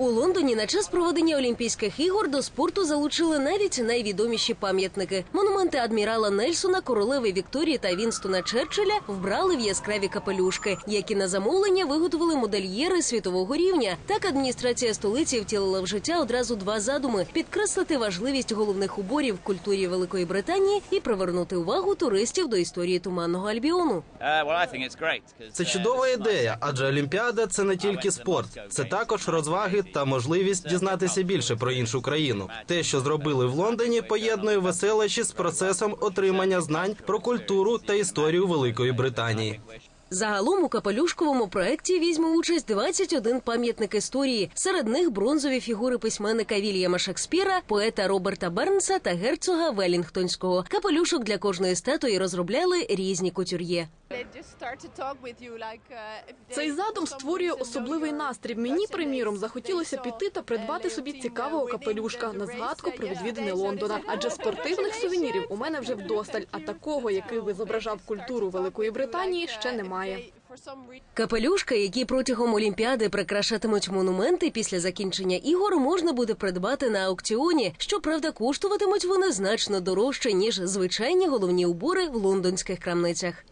У Лондоні на час проведення Олімпійських ігор до спорту залучили навіть найвідоміші пам'ятники. Монументи адмірала Нельсона, королеви Вікторії та Вінстона Черчилля вбрали в яскраві капелюшки, які на замовлення виготовили модельєри світового рівня. Так адміністрація столиці втілила в життя одразу два задуми: підкреслити важливість головних уборів в культурі Великої Британії і привернути увагу туристів до історії туманного Альбіону. Uh, Це uh, чудова ідея, адже Олімпіада це не тільки спорт, це також розваги та можливість дізнатися більше про іншу країну. Те, що зробили в Лондоні, поєднує веселощі з процесом отримання знань про культуру та історію Великої Британії. Загалом у капелюшковому проекті візьме участь 21 пам'ятник історії. Серед них бронзові фігури письменника Вільяма Шекспіра, поета Роберта Бернса та герцога Велінгтонського. Капелюшок для кожної статуї розробляли різні кутюр'є. Цей задум створює особливий настрій. Мені, приміром, захотілося піти та придбати собі цікавого капелюшка на згадку про відвідини Лондона. Адже спортивних сувенірів у мене вже вдосталь, а такого, який би зображав культуру Великої Британії, ще немає. Капелюшка, які протягом Олімпіади прикрашатимуть монументи після закінчення ігор, можна буде придбати на аукціоні. Щоправда, коштуватимуть вони значно дорожче ніж звичайні головні убори в лондонських крамницях.